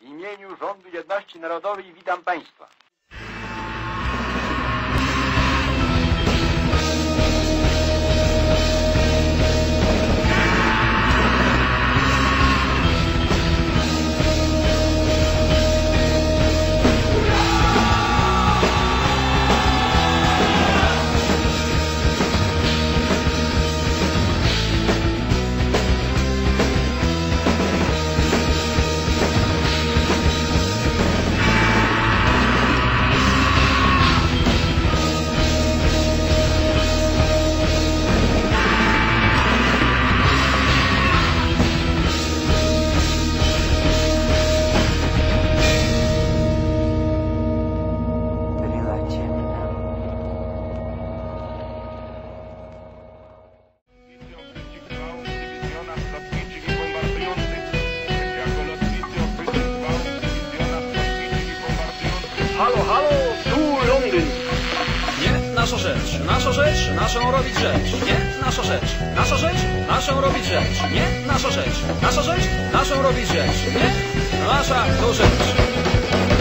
W imieniu Rządu Jedności Narodowej witam Państwa. Nasza rzecz, nasza rzecz, naszą robić rzecz. Nie nasza rzecz, nasza rzecz, naszą robić rzecz. Nie nasza rzecz, nasza rzecz, naszą robić rzecz. Nie nasza to rzecz.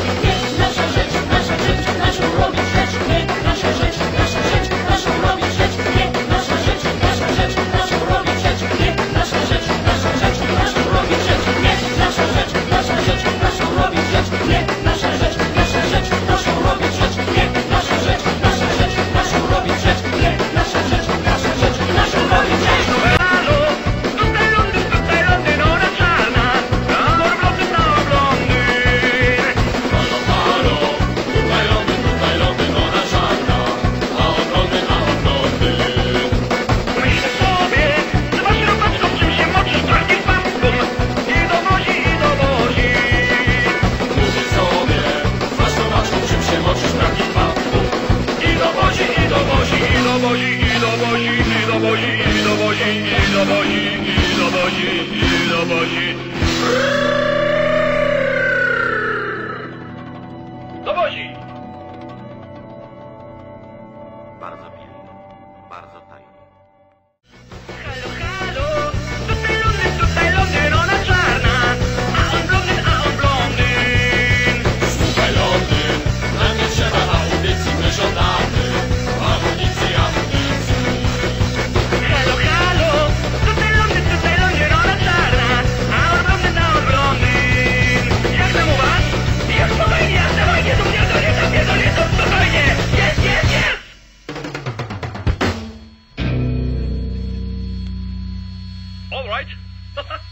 Bardzo pięknie. right.